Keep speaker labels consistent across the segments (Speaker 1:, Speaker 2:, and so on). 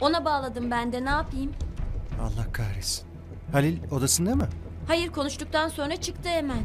Speaker 1: Ona bağladım ben de ne yapayım?
Speaker 2: Allah kahretsin. Halil odasında mı?
Speaker 1: Hayır konuştuktan sonra çıktı hemen.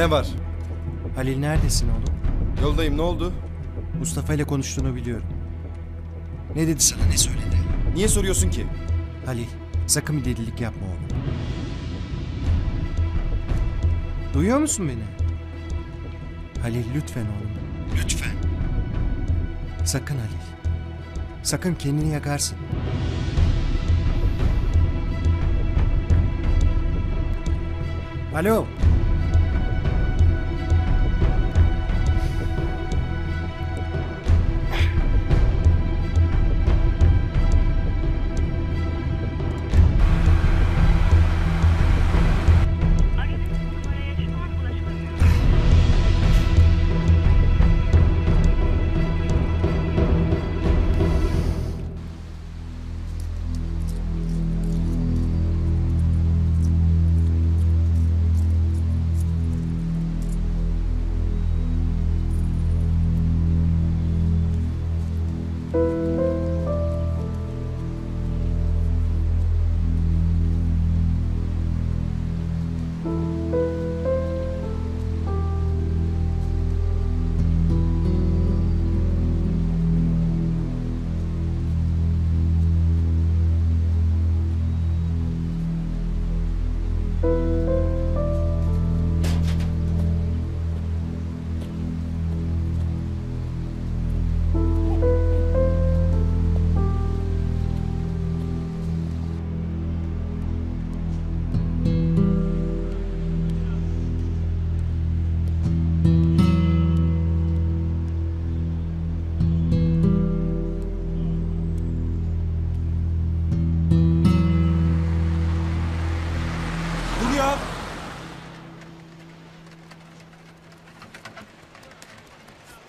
Speaker 3: Ne var?
Speaker 2: Halil neredesin oğlum?
Speaker 3: Yoldayım ne oldu?
Speaker 2: Mustafa ile konuştuğunu biliyorum. Ne dedi sana ne söyledi?
Speaker 3: Niye soruyorsun ki?
Speaker 2: Halil sakın bir delilik yapma oğlum. Duyuyor musun beni? Halil lütfen oğlum. Lütfen. Sakın Halil. Sakın kendini yakarsın. Alo.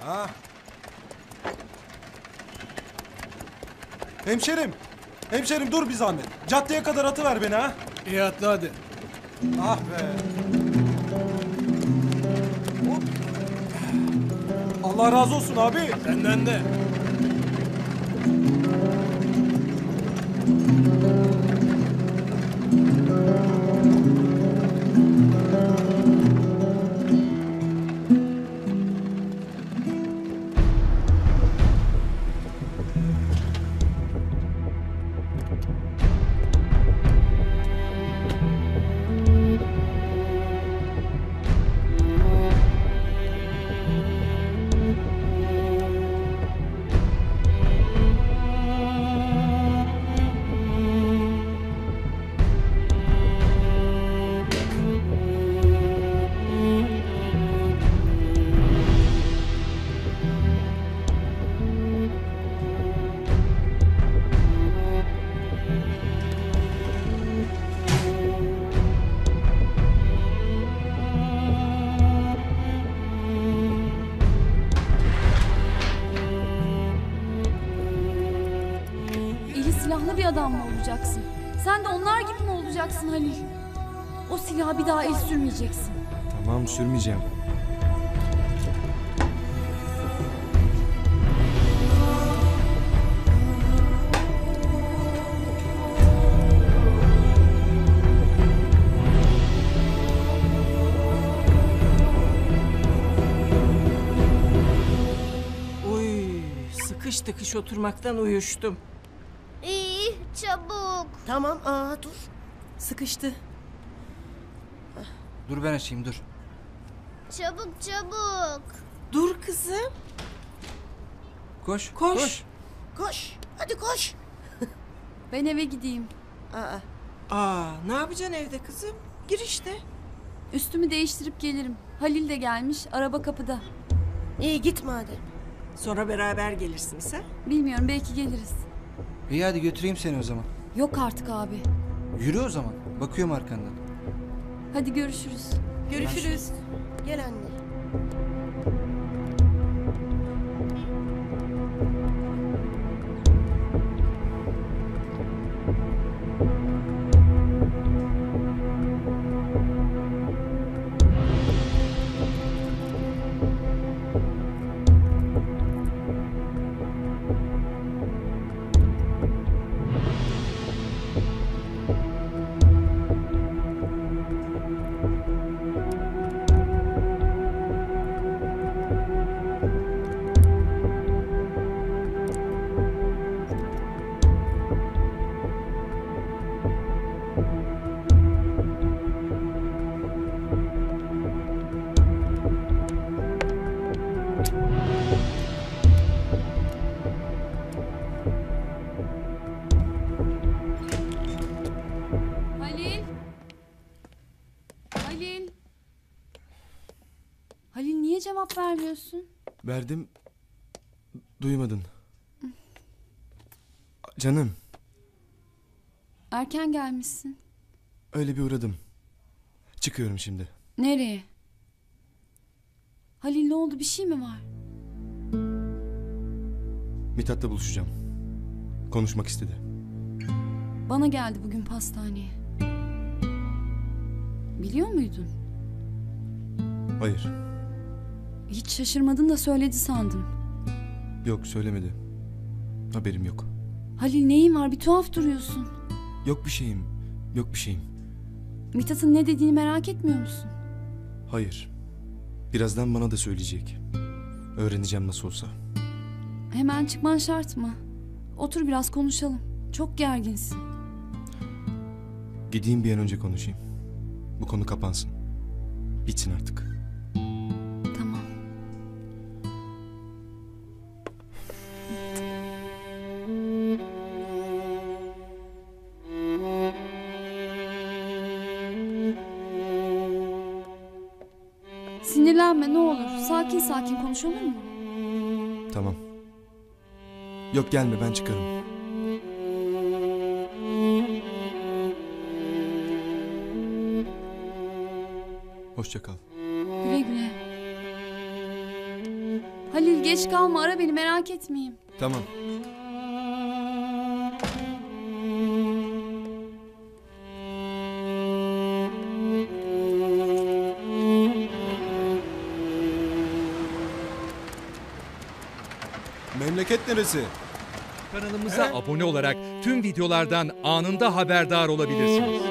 Speaker 3: Ha. Hemşerim. Hemşerim dur bir zahmet. Caddeye kadar atıver beni ha.
Speaker 4: İyi atla hadi.
Speaker 3: Ah be. Hop. Allah razı olsun abi.
Speaker 4: Senden de.
Speaker 5: Silahlı bir adam mı olacaksın? Sen de onlar gibi mi olacaksın Halil? O silaha bir daha el sürmeyeceksin.
Speaker 3: Tamam sürmeyeceğim.
Speaker 6: Uy, sıkış tıkış oturmaktan uyuştum.
Speaker 7: Çabuk.
Speaker 6: Tamam, aa dur. Sıkıştı.
Speaker 4: Dur ben açayım dur.
Speaker 7: Çabuk çabuk.
Speaker 6: Dur kızım.
Speaker 4: Koş.
Speaker 6: Koş. Koş. Hadi koş.
Speaker 5: Ben eve gideyim.
Speaker 6: Aa. Aa, ne yapacaksın evde kızım? Gir işte.
Speaker 5: Üstümü değiştirip gelirim. Halil de gelmiş. Araba kapıda.
Speaker 6: İyi git madem. Sonra beraber gelirsiniz ha?
Speaker 5: Bilmiyorum belki geliriz.
Speaker 4: İyi hadi götüreyim seni o zaman.
Speaker 5: Yok artık abi.
Speaker 4: Yürü o zaman. Bakıyorum arkandan.
Speaker 5: Hadi görüşürüz.
Speaker 6: Görüşürüz. Gel anne.
Speaker 5: Cevap vermiyorsun?
Speaker 8: Verdim. Duymadın. Canım,
Speaker 5: Erken gelmişsin.
Speaker 8: öyle bir uğradım. Çıkıyorum şimdi.
Speaker 5: Nereye? Halil ne oldu bir şey mi var?
Speaker 8: Mithat'la buluşacağım. Konuşmak istedi.
Speaker 5: Bana geldi bugün pastaneye. Biliyor muydun?
Speaker 8: Hayır,
Speaker 5: Hiç şaşırmadın da söyledi sandım.
Speaker 8: yok söylemedi. Haberim yok.
Speaker 5: Halil neyin var bir tuhaf duruyorsun.
Speaker 8: Yok bir şeyim, yok bir şeyim.
Speaker 5: Mithat'ın ne dediğini merak etmiyor musun?
Speaker 8: Hayır. Birazdan bana da söyleyecek. Öğreneceğim nasıl olsa.
Speaker 5: Hemen çıkman şart mı? Otur biraz konuşalım. Çok gerginsin.
Speaker 8: Gideyim bir an önce konuşayım. Bu konu kapansın. Bitsin artık.
Speaker 5: Sinirlenme ne olur. Sakin sakin konuş olur mu?
Speaker 8: Tamam. Yok gelme ben çıkarım. Hoşça kal.
Speaker 5: Güle güle. Halil geç kalma ara beni merak etmeyeyim.
Speaker 8: Tamam.
Speaker 3: Memleket neresi?
Speaker 9: Kanalımıza abone olarak tüm videolardan anında haberdar olabilirsiniz.